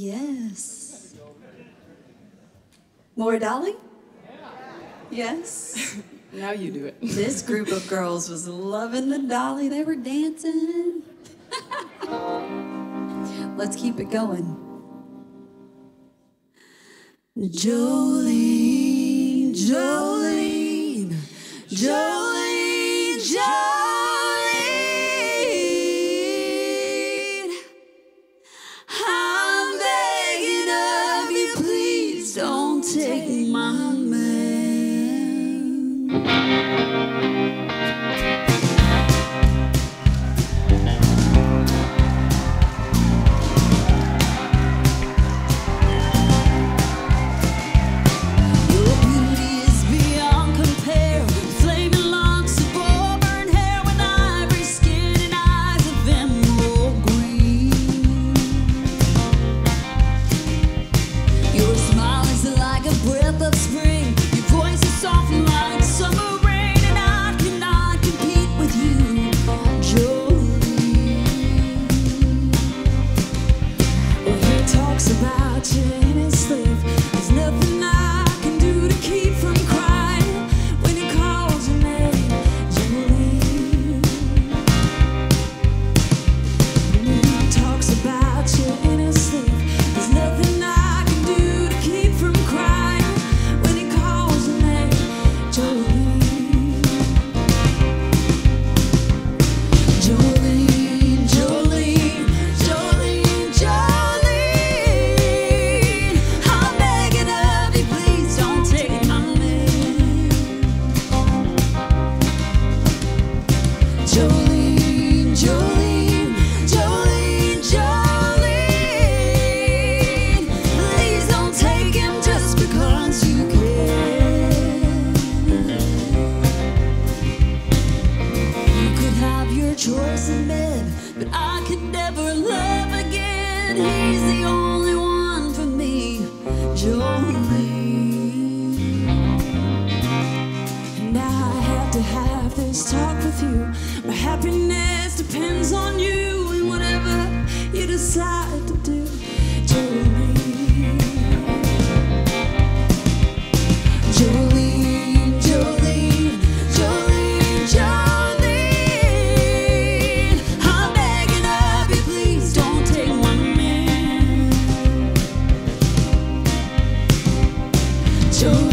Yes. More Dolly? Yes. now you do it. this group of girls was loving the dolly. They were dancing. Let's keep it going. Jolene. take my Jolene, Jolene, Jolene, Jolene. Please don't take him just because you can. You could have your choice bed, but I could never love again. He's the only one for me, Jolene. show.